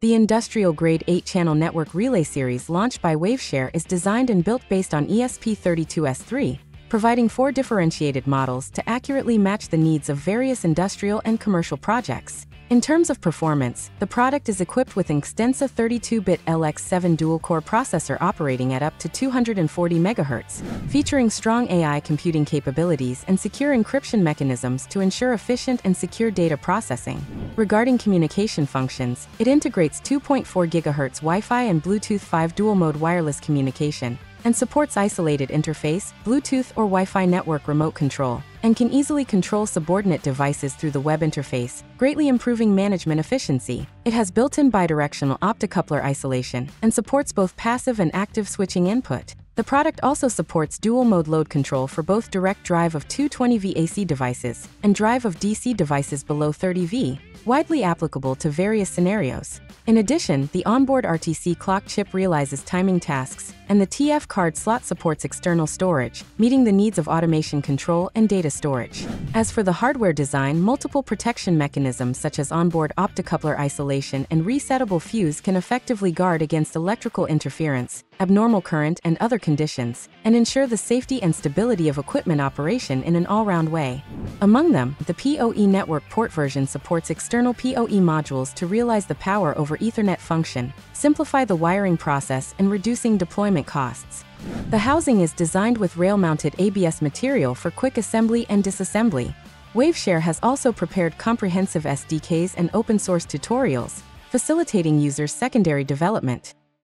The industrial-grade 8-channel network relay series launched by Waveshare is designed and built based on ESP32S3, providing four differentiated models to accurately match the needs of various industrial and commercial projects. In terms of performance, the product is equipped with an Xtensa 32-bit LX7 dual-core processor operating at up to 240 MHz, featuring strong AI computing capabilities and secure encryption mechanisms to ensure efficient and secure data processing. Regarding communication functions, it integrates 2.4 GHz Wi-Fi and Bluetooth 5 dual-mode wireless communication, and supports isolated interface, Bluetooth or Wi-Fi network remote control, and can easily control subordinate devices through the web interface, greatly improving management efficiency. It has built-in bidirectional optocoupler isolation and supports both passive and active switching input. The product also supports dual-mode load control for both direct drive of 220V AC devices and drive of DC devices below 30V, widely applicable to various scenarios. In addition, the onboard RTC clock chip realizes timing tasks, and the TF card slot supports external storage, meeting the needs of automation control and data storage. As for the hardware design, multiple protection mechanisms such as onboard optocoupler isolation and resettable fuse can effectively guard against electrical interference, abnormal current and other conditions, and ensure the safety and stability of equipment operation in an all-round way. Among them, the PoE network port version supports external PoE modules to realize the power over Ethernet function, simplify the wiring process and reducing deployment costs. The housing is designed with rail-mounted ABS material for quick assembly and disassembly. Waveshare has also prepared comprehensive SDKs and open-source tutorials, facilitating users' secondary development.